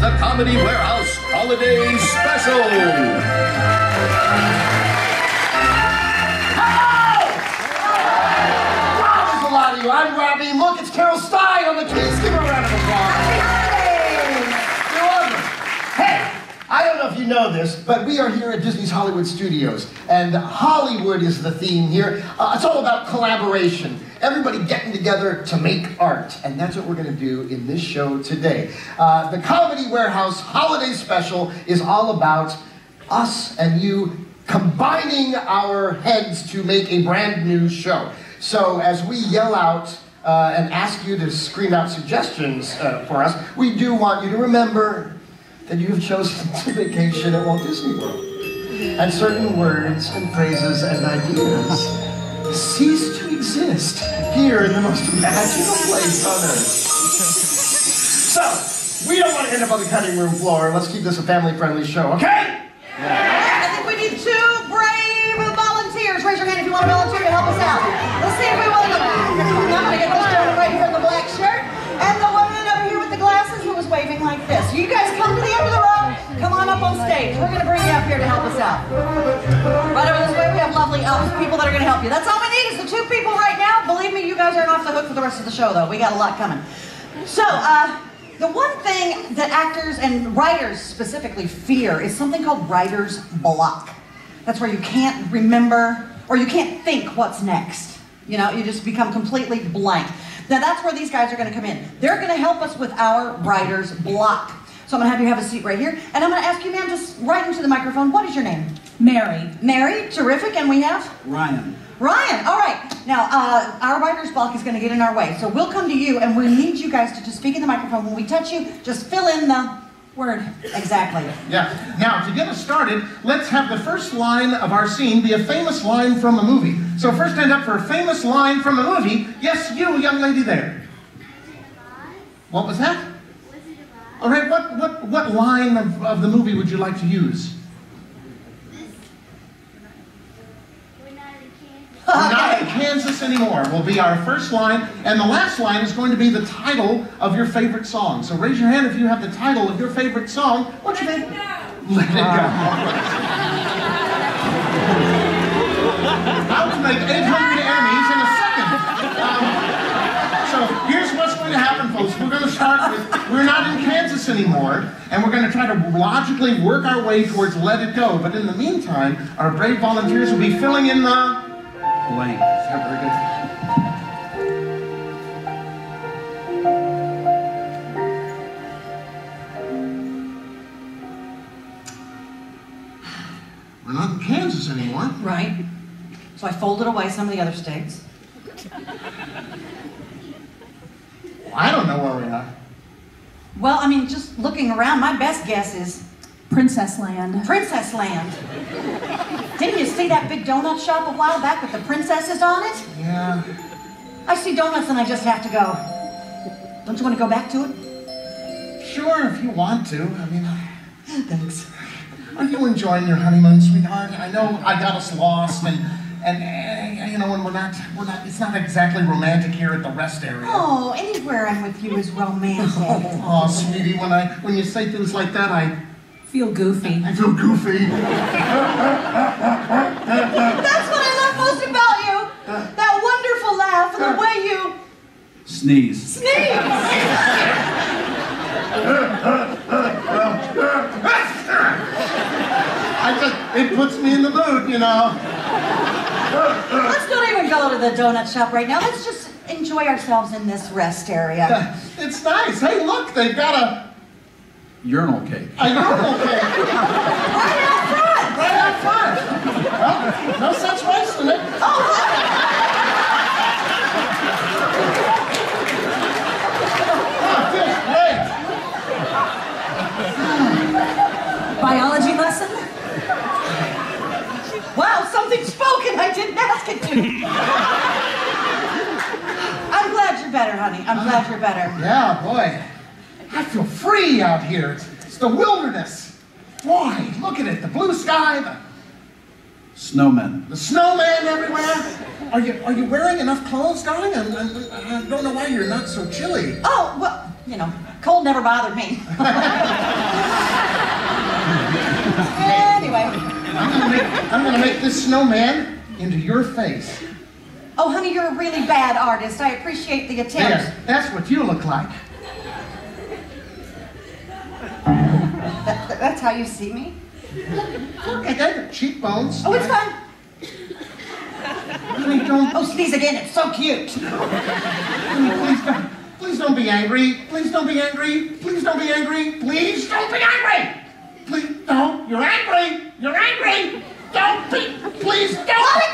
the Comedy Warehouse Holiday Special. Wow, there's a lot of you. I'm Robbie. Look, it's Carol Stein on the keys. Give her a round of applause. You're welcome. Hey, I don't know if you know this, but we are here at Disney's Hollywood Studios, and Hollywood is the theme here. Uh, it's all about collaboration. Everybody getting together to make art, and that's what we're going to do in this show today. Uh, the Comedy Warehouse Holiday Special is all about us and you combining our heads to make a brand new show. So as we yell out uh, and ask you to scream out suggestions uh, for us, we do want you to remember that you have chosen to vacation at Walt Disney World. And certain words and phrases and ideas cease to exist here in the most magical place on earth. So, we don't want to end up on the cutting room floor. Let's keep this a family-friendly show, okay? I stage. We're going to bring you up here to help us out. Right over this way, we have lovely elf people that are going to help you. That's all we need is the two people right now. Believe me, you guys aren't off the hook for the rest of the show, though. We got a lot coming. So, uh, the one thing that actors and writers specifically fear is something called writer's block. That's where you can't remember or you can't think what's next. You know, you just become completely blank. Now that's where these guys are going to come in. They're going to help us with our writer's block. So I'm going to have you have a seat right here, and I'm going to ask you, ma'am, just right into the microphone. What is your name? Mary. Mary. Terrific. And we have Ryan. Ryan. All right. Now uh, our writer's block is going to get in our way, so we'll come to you, and we need you guys to just speak in the microphone. When we touch you, just fill in the word exactly. Yeah. Now, to get us started, let's have the first line of our scene be a famous line from a movie. So, first stand up for a famous line from a movie. Yes, you, young lady there. What was that? All right. What what what line of, of the movie would you like to use? We're not in Kansas anymore will be our first line, and the last line is going to be the title of your favorite song. So raise your hand if you have the title of your favorite song. What's your favorite? Let it go. How to make 800 enemies in a second. Um, so here's what's going to happen, folks. We're going to start with we're not in Kansas anymore, and we're going to try to logically work our way towards Let It Go. But in the meantime, our brave volunteers will be filling in the Blank. yeah, very good. We're not in Kansas anymore. Right. So I folded away some of the other states. I don't know where we are. Well, I mean, just looking around, my best guess is Princess Land. Princess Land. Didn't you see that big donut shop a while back with the princesses on it? Yeah. I see donuts and I just have to go. Don't you want to go back to it? Sure, if you want to. I mean, uh, Thanks. are you enjoying your honeymoon, sweetheart? I know I got us lost, and and uh, you know, when we're not, we're not. It's not exactly romantic here at the rest area. Oh, anywhere I'm with you is romantic. Oh, sweetie, when I when you say things like that, I Feel goofy. I feel goofy. That's what I love most about you. That wonderful laugh and the way you Sneeze. sneeze. I just it puts me in the mood, you know. Let's not even go to the donut shop right now. Let's just enjoy ourselves in this rest area. It's nice. Hey, look, they've got a Urinal cake. a urinal cake Right out front. right out front. Well, no sense I didn't ask it to. I'm glad you're better, honey. I'm glad you're better. Yeah, boy. I feel free out here. It's, it's the wilderness. Boy, look at it. The blue sky, the, Snowmen. the snowman everywhere. Are you are you wearing enough clothes, darling? I, I, I don't know why you're not so chilly. Oh, well, you know, cold never bothered me. anyway. I'm gonna make, I'm gonna make this snowman into your face. Oh, honey, you're a really bad artist. I appreciate the attempt. Yes, that's what you look like. That- that's how you see me? I got the cheekbones. Oh, it's fine. Don't, Oh, sneeze again. It's so cute. please don't, please don't be angry. Please don't be angry. Please don't be angry. Please don't be angry. Please, don't. you're angry. You're angry. Don't be, please don't.